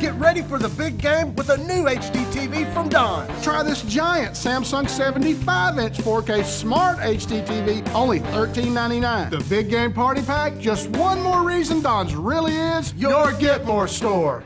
Get ready for the big game with a new HD TV from Don. Try this giant Samsung 75-inch 4K Smart HD TV, only $13.99. The big game party pack, just one more reason Don's really is your Get More store.